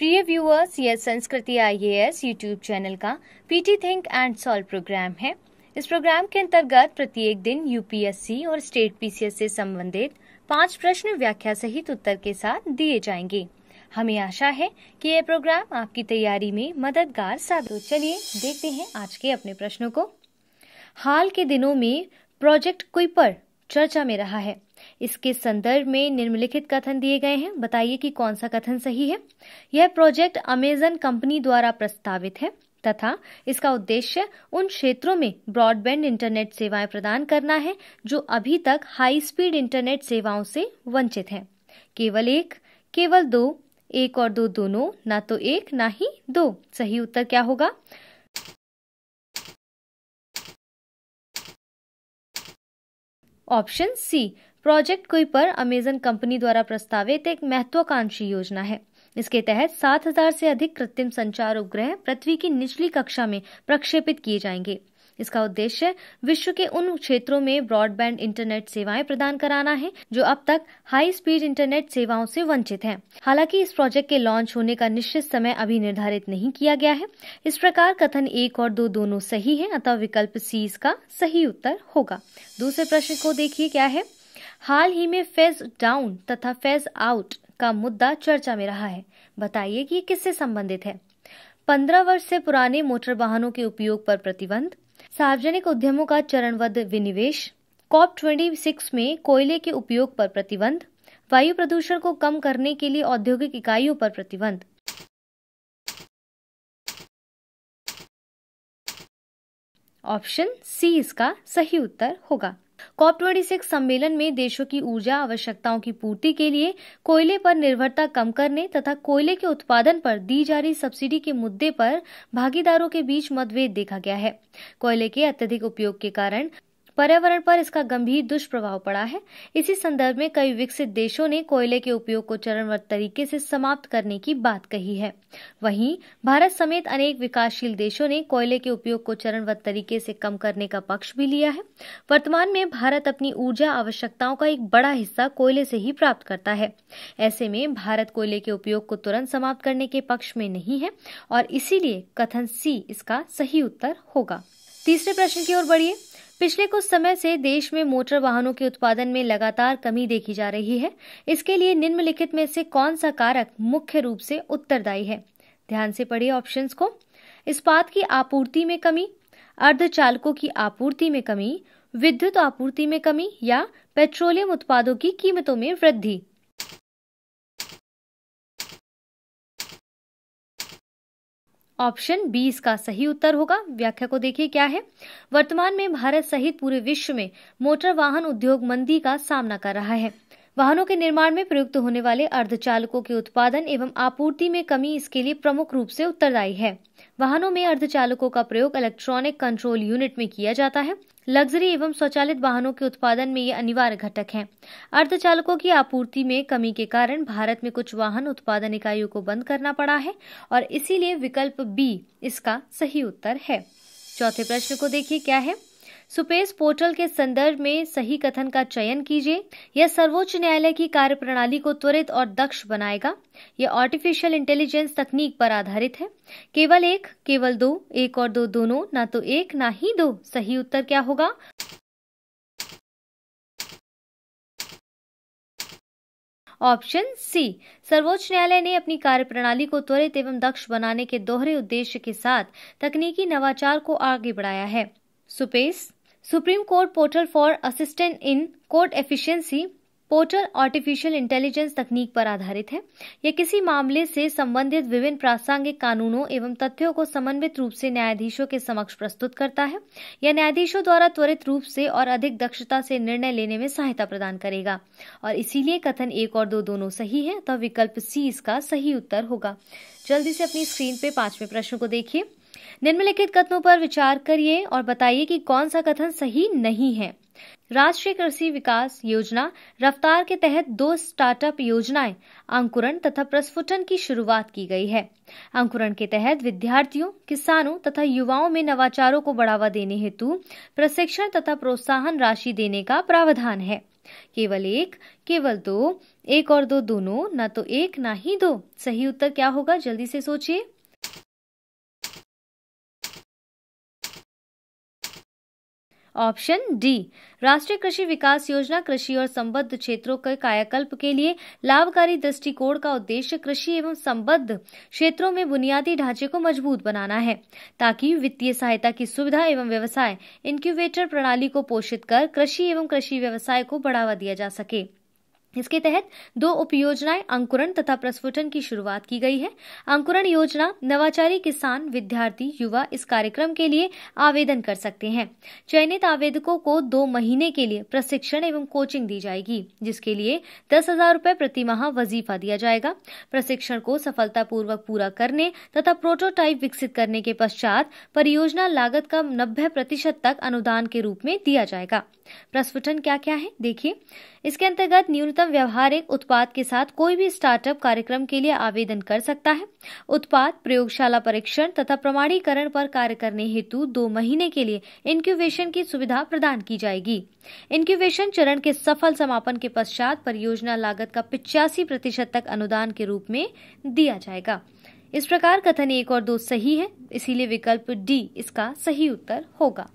प्रिय व्यूअर्स यह Sanskriti IAS YouTube channel का PT think and solve program है। इस प्रोग्राम के अंतर्गत प्रत्येक दिन यूपीएससी और स्टेट पीसीएस से संबंधित पाँच प्रश्न व्याख्या सहित उत्तर के साथ दिए जाएँगे। हमें आशा है कि यह प्रोग्राम आपकी तैयारी में मददगार साबित हो। चलिए देखते हैं आज के अपने प्रश्नों को। हाल के दिनों में प्रोजेक्ट कुइपर चर्चा में रहा है। इसके संदर्भ में निम्नलिखित कथन दिए गए हैं। बताइए कि कौन सा कथन सही है? यह प्रोजेक्ट अमेजन कंपनी द्वारा प्रस्तावित है तथा इसका उद्देश्य उन क्षेत्रों में ब्रॉडबैंड इंटरनेट सेवाएँ प्रदान करना है, जो अभी तक हाई स्पीड इंटरनेट सेवाओं से वंचित हैं। केवल एक, केवल दो, एक और दो दोनों, ना तो एक, ना ही दो। सही उत्तर क्या होगा? Option C project Kuiper Amazon company द्वारा प्रस्तावित एक महत्वाकांक्षी योजना है। इसके तहत 7000 से अधिक कृत्रिम संचार उपग्रह पृथ्वी की निचली कक्षा में प्रक्षेपित किए जाएँगे। इसका उद्देश्य विश्व के उन क्षेत्रों में ब्रॉडबैंड इंटरनेट सेवाएँ प्रदान कराना है, जो अब तक हाई स्पीड इंटरनेट सेवाओं से वंचित हैं। हालाँकि इस प्रोजेक्ट के लॉन्च होने का निश्चित समय अभी निर्धारित नहीं किया गया है। इस प्रकार कथन एक और दो दोनों सही है, अतः विकल्प सी इसका सही उत्तर होगा। दूसरे प्रश्न को देखिए क्या है? हाल ही में फ़ेज़ डाउन तथा फ़ेज़ आउट का मुद्दा चर्चा में रहा है। बताइए कि किससे संबंधित है? पंद्रह वर्ष से पुराने मोटर वाहनों के उपयोग पर प्रतिबंध, सार्वजनिक उद्यमों का चरणबद्ध विनिवेश, कॉप 26 में कोयले के उपयोग पर प्रतिबंध, वायु प्रदूषण को कम करने के लिए औद्योगिक इकाइयों पर प्रतिबंध। ऑप्शन सी इसका सही उत्तर होगा। कॉप ट्वेंटी सिक्स सम्मेलन में देशों की ऊर्जा आवश्यकताओं की पूर्ति के लिए कोयले पर निर्भरता कम करने तथा कोयले के उत्पादन पर दी जा रही सब्सिडी के मुद्दे पर भागीदारों के बीच मतभेद देखा गया है। कोयले के अत्यधिक उपयोग के कारण पर्यावरण पर इसका गंभीर दुष्प्रभाव पड़ा है। इसी संदर्भ में कई विकसित देशों ने कोयले के उपयोग को चरणबद्ध तरीके से समाप्त करने की बात कही है। वहीं, भारत समेत अनेक विकासशील देशों ने कोयले के उपयोग को चरणबद्ध तरीके से कम करने का पक्ष भी लिया है। वर्तमान में भारत अपनी ऊर्जा आवश्यकताओं का एक बड़ा हिस्सा कोयले से ही प्राप्त करता है। ऐसे में भारत कोयले के उपयोग को तुरंत समाप्त करने के पक्ष में नहीं है और इसीलिए कथन सी इसका सही उत्तर होगा। तीसरे प्रश्न की ओर बढ़िए। पिछले कुछ समय से देश में मोटर वाहनों के उत्पादन में लगातार कमी देखी जा रही है। इसके लिए निम्नलिखित में से कौन सा कारक मुख्य रूप से उत्तरदायी है? ध्यान से पढ़िए ऑप्शन को। इस्पात की आपूर्ति में कमी, अर्धचालकों की आपूर्ति में कमी, विद्युत आपूर्ति में कमी या पेट्रोलियम उत्पादों की कीमतों में वृद्धि। ऑप्शन बी इसका सही उत्तर होगा। व्याख्या को देखिए क्या है। वर्तमान में भारत सहित पूरे विश्व में मोटर वाहन उद्योग मंदी का सामना कर रहा है। वाहनों के निर्माण में प्रयुक्त होने वाले अर्धचालकों के उत्पादन एवं आपूर्ति में कमी इसके लिए प्रमुख रूप से उत्तरदायी है। वाहनों में अर्धचालकों का प्रयोग इलेक्ट्रॉनिक कंट्रोल यूनिट में किया जाता है। लग्जरी एवं स्वचालित वाहनों के उत्पादन में ये अनिवार्य घटक हैं। अर्धचालकों की आपूर्ति में कमी के कारण भारत में कुछ वाहन उत्पादन इकाइयों को बंद करना पड़ा है और इसीलिए विकल्प बी इसका सही उत्तर है। चौथे प्रश्न को देखिए, क्या है? सुपेस पोर्टल के संदर्भ में सही कथन का चयन कीजिए। यह सर्वोच्च न्यायालय की कार्यप्रणाली को त्वरित और दक्ष बनाएगा। यह आर्टिफिशियल इंटेलिजेंस तकनीक पर आधारित है। केवल एक, केवल दो, एक और दो दोनों, ना तो एक, ना ही दो। सही उत्तर क्या होगा? ऑप्शन सी, सर्वोच्च न्यायालय ने अपनी कार्यप्रणाली को त्वरित एवं दक्ष बनाने के दोहरे उद्देश्य के साथ तकनीकी नवाचार को आगे बढ़ाया है। SUPACE supreme court portal for assistant in court efficiency portal artificial intelligence तकनीक पर आधारित है। यह किसी मामले से संबंधित विभिन्न प्रासंगिक कानूनों एवं तथ्यों को समन्वित रूप से न्यायाधीशों के समक्ष प्रस्तुत करता है। यह न्यायाधीशों द्वारा त्वरित रूप से और अधिक दक्षता से निर्णय लेने में सहायता प्रदान करेगा। और इसीलिए कथन एक और दो दोनों सही है तो विकल्प सी इसका सही उत्तर होगा। जल्दी से अपनी स्क्रीन पे पाँचवें प्रश्न को देखिए। निम्नलिखित कथनों पर विचार करिए और बताइए कि कौन सा कथन सही नहीं है। राष्ट्रीय कृषि विकास योजना, रफ्तार के तहत दो स्टार्टअप योजनाएँ, अंकुरण तथा प्रस्फुटन की शुरुआत की गई है। अंकुरण के तहत विद्यार्थियों, किसानों तथा युवाओं में नवाचारों को बढ़ावा देने हेतु प्रशिक्षण तथा प्रोत्साहन राशि देने का प्रावधान है। केवल एक, केवल दो, एक और दो दोनों, न तो एक, ना ही दो। सही उत्तर क्या होगा? जल्दी से सोचिए। ऑप्शन डी, राष्ट्रीय कृषि विकास योजना कृषि और संबद्ध क्षेत्रों के कायाकल्प के लिए लाभकारी दृष्टिकोण का उद्देश्य कृषि एवं संबद्ध क्षेत्रों में बुनियादी ढांचे को मज़बूत बनाना है, ताकि वित्तीय सहायता की सुविधा एवं व्यवसाय इंक्यूबेटर प्रणाली को पोषित कर कृषि एवं कृषि व्यवसाय को बढ़ावा दिया जा सके। इसके तहत दो उपयोजनाएँ अंकुरण तथा प्रस्फुटन की शुरुआत की गई है। अंकुरण योजना नवाचारी किसान, विद्यार्थी, युवा इस कार्यक्रम के लिए आवेदन कर सकते हैं। चयनित आवेदकों को दो महीने के लिए प्रशिक्षण एवं कोचिंग दी जाएगी, जिसके लिए दस हज़ार रूपए प्रति माह वजीफा दिया जाएगा। प्रशिक्षण को सफलतापूर्वक पूरा करने तथा प्रोटोटाइप विकसित करने के पश्चात परियोजना लागत का नब्बे प्रतिशत तक अनुदान के रूप में दिया जाएगा। प्रस्फुटन क्या क्या है, देखिए। इसके अंतर्गत न्यूनतम व्यवहारिक उत्पाद के साथ कोई भी स्टार्टअप कार्यक्रम के लिए आवेदन कर सकता है। उत्पाद, प्रयोगशाला परीक्षण तथा प्रमाणीकरण पर कार्य करने हेतु दो महीने के लिए इंक्यूबेशन की सुविधा प्रदान की जाएगी। इंक्यूबेशन चरण के सफल समापन के पश्चात परियोजना लागत का पिचासी प्रतिशत तक अनुदान के रूप में दिया जाएगा। इस प्रकार कथन एक और दो सही है, इसीलिए विकल्प डी इसका सही उत्तर होगा।